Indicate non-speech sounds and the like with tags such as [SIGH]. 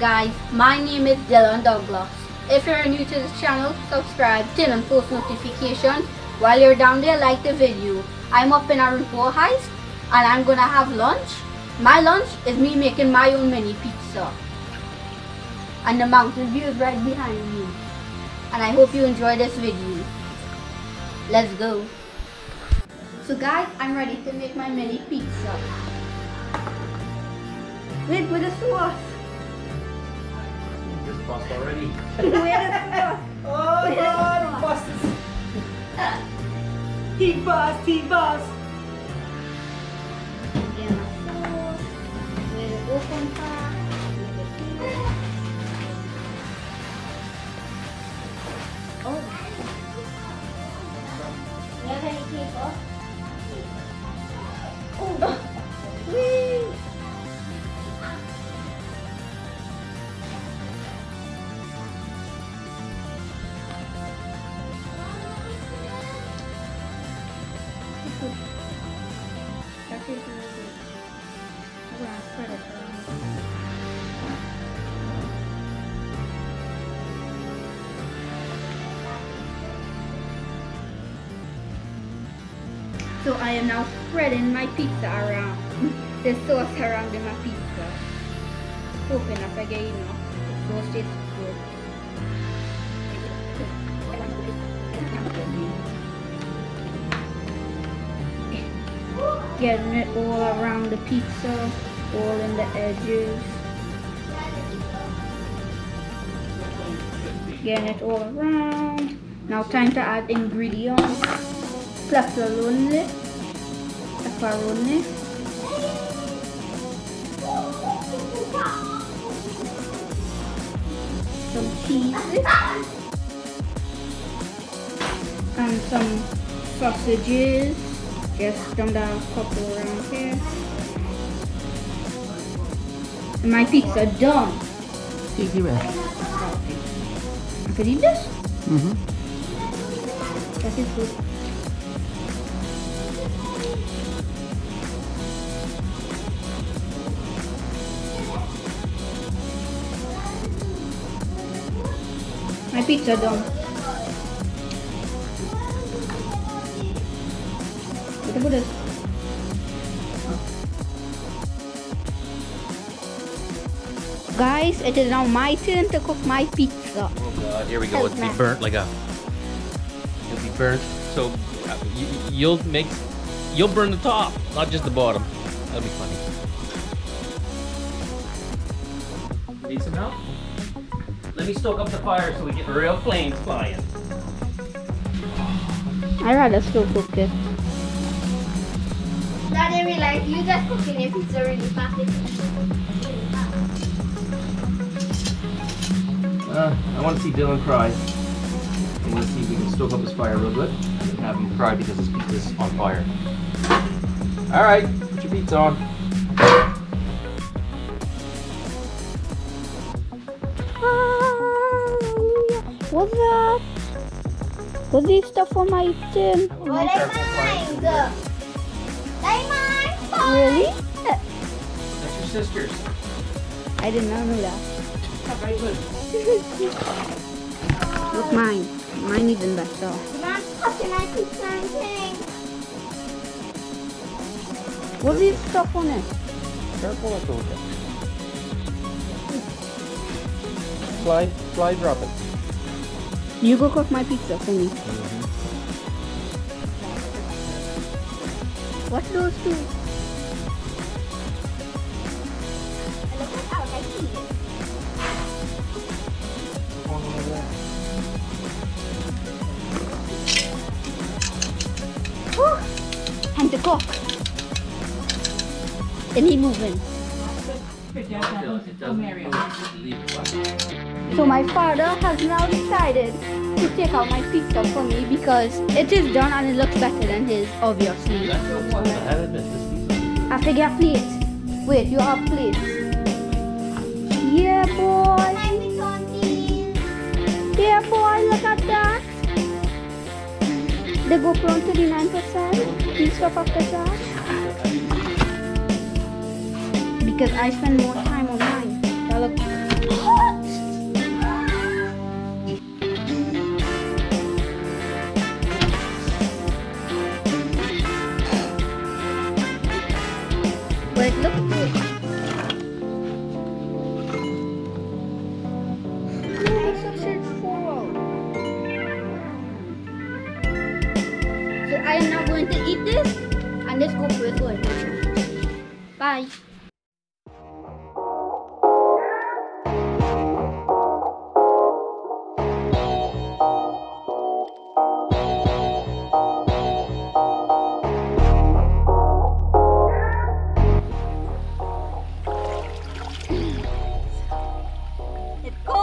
guys, my name is Dillon Douglas. If you're new to this channel, subscribe, turn on post notifications. While you're down there, like the video. I'm up in Arupo Heights and I'm gonna have lunch. My lunch is me making my own mini pizza. And the mountain view is right behind me. And I hope you enjoy this video. Let's go. So guys, I'm ready to make my mini pizza. Wait, with the sauce. Just bust already. Where the sauce? Oh Where the God, sauce? bust He bust, he bust. Get So I am now spreading my pizza around, [LAUGHS] the sauce around my pizza. Hoping that I get enough. The sauce tastes good. Getting it all around the pizza, all in the edges. Getting it all around. Now time to add ingredients. Pepperoni, pepperoni, some cheese, and some sausages. Just dump down a couple around here. And my pizza done. Take it back. I could eat this? Mm-hmm. That is good. My pizza done. Guys, it is now my turn to cook my pizza. Oh God, here we go. It'll be burnt like a. It'll be burnt. So you, you'll make, you'll burn the top, not just the bottom. That'll be funny. Decent enough. Let me stoke up the fire so we get real flames flying. I rather still cook it. Dad, I realize you just cooking your pizza really fast. Uh, I want to see Dillon cry. And let's see if we can stoke up his fire real good and have him cry because his pizza's on fire. All right, put your pizza on. Hallelujah. What's that? What's this stuff on my tin? What am mine? They mine. Really? That's your sister's. I did not know that. [LAUGHS] Look mine. Mine even better. Mom's touching my pizza and. What's this stuff on it? Careful, I told you. fly, slide, drop it. You go cook my pizza for me. Mm-hmm. What's those two? Look at how I see it. Whew. Time to cook. Then he moving. So my father has now decided to take out my pizza for me because it is done and it looks better than his, obviously. I have to get plates. Wait, you have plates. Yeah, boy. Yeah, boy, look at that. The GoPro on 39%. Please stop after that because I spend more time on mine. That looks hot! But so I am not going to eat this and let's go for a. Bye. ผิดก